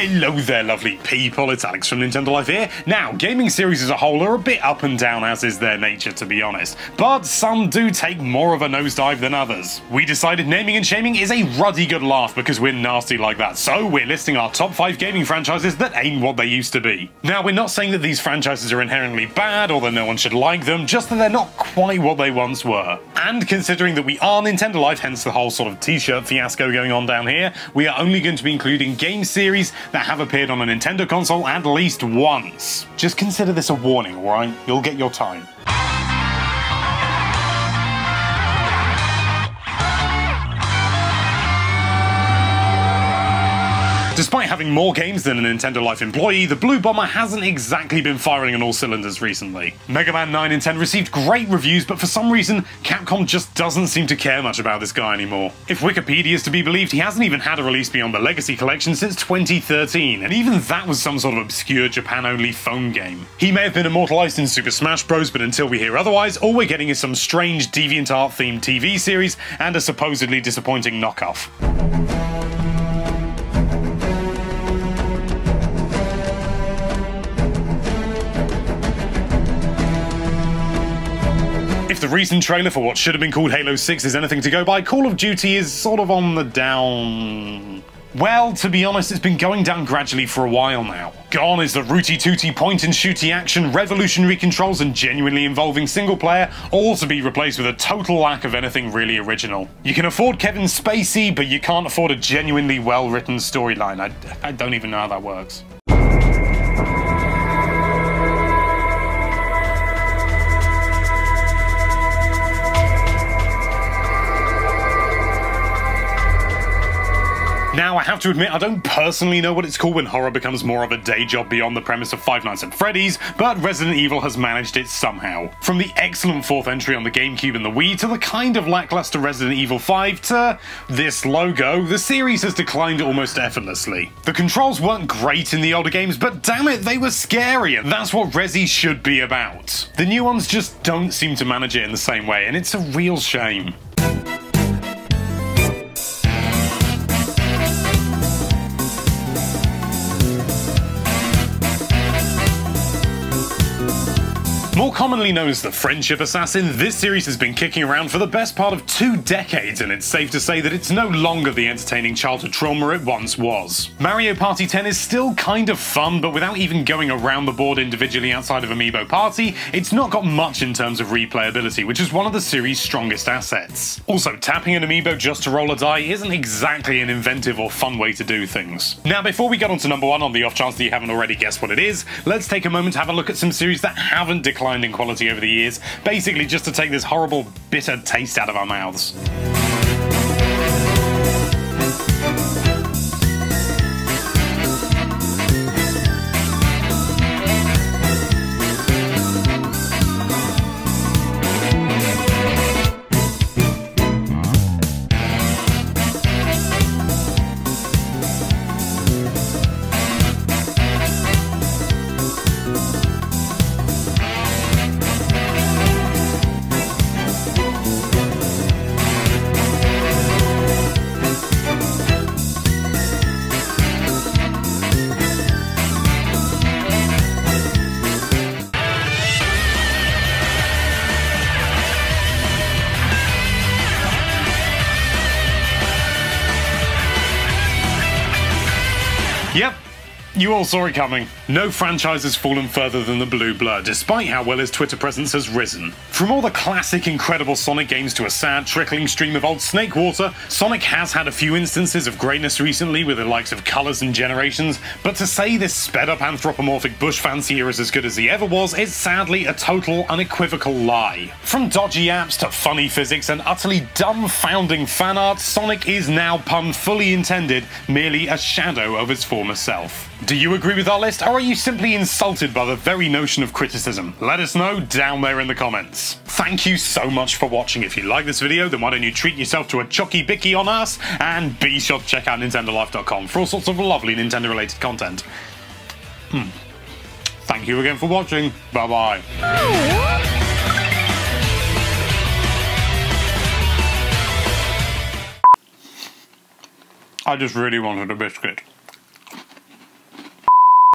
Hello there, lovely people. It's Alex from Nintendo Life here. Now, gaming series as a whole are a bit up and down, as is their nature, to be honest. But some do take more of a nosedive than others. We decided naming and shaming is a ruddy good laugh because we're nasty like that. So we're listing our top five gaming franchises that ain't what they used to be. Now, we're not saying that these franchises are inherently bad or that no one should like them, just that they're not quite what they once were. And considering that we are Nintendo Life, hence the whole sort of t-shirt fiasco going on down here, we are only going to be including game series that have appeared on a Nintendo console at least once. Just consider this a warning, alright? You'll get your time. Despite having more games than a Nintendo Life employee, the Blue Bomber hasn't exactly been firing on all cylinders recently. Mega Man 9 and 10 received great reviews, but for some reason, Capcom just doesn't seem to care much about this guy anymore. If Wikipedia is to be believed, he hasn't even had a release beyond the Legacy Collection since 2013, and even that was some sort of obscure Japan-only phone game. He may have been immortalized in Super Smash Bros., but until we hear otherwise, all we're getting is some strange DeviantArt-themed TV series and a supposedly disappointing knockoff. The recent trailer for what should have been called Halo 6 is anything to go by, Call of Duty is sort of on the down. Well, to be honest, it's been going down gradually for a while now. Gone is the rooty tooty point and shooty action, revolutionary controls, and genuinely involving single player, all to be replaced with a total lack of anything really original. You can afford Kevin Spacey, but you can't afford a genuinely well written storyline. I, I don't even know how that works. I have to admit, I don't personally know what it's called when horror becomes more of a day job beyond the premise of Five Nights at Freddy's, but Resident Evil has managed it somehow. From the excellent fourth entry on the GameCube and the Wii to the kind of lackluster Resident Evil 5 to this logo, the series has declined almost effortlessly. The controls weren't great in the older games, but damn it, they were scary, and that's what Resi should be about. The new ones just don't seem to manage it in the same way, and it's a real shame. More commonly known as the Friendship Assassin, this series has been kicking around for the best part of two decades, and it's safe to say that it's no longer the entertaining childhood trauma it once was. Mario Party 10 is still kind of fun, but without even going around the board individually outside of Amiibo Party, it's not got much in terms of replayability, which is one of the series' strongest assets. Also, tapping an Amiibo just to roll a die isn't exactly an inventive or fun way to do things. Now, before we get on to number one, on the off chance that you haven't already guessed what it is, let's take a moment to have a look at some series that haven't declined in quality over the years, basically just to take this horrible, bitter taste out of our mouths. Yep, you all saw it coming. No franchise has fallen further than the Blue Blur, despite how well his Twitter presence has risen. From all the classic incredible Sonic games to a sad trickling stream of old Snake Water, Sonic has had a few instances of greatness recently with the likes of Colors and Generations, but to say this sped up anthropomorphic bush fancier is as good as he ever was is sadly a total unequivocal lie. From dodgy apps to funny physics and utterly dumbfounding fan art, Sonic is now, pun fully intended, merely a shadow of his former self. Do you agree with our list, or are you simply insulted by the very notion of criticism? Let us know down there in the comments. Thank you so much for watching. If you like this video, then why don't you treat yourself to a chocky bicky on us, and be sure to check out NintendoLife.com for all sorts of lovely Nintendo-related content. Hmm. Thank you again for watching. Bye-bye. I just really wanted a biscuit.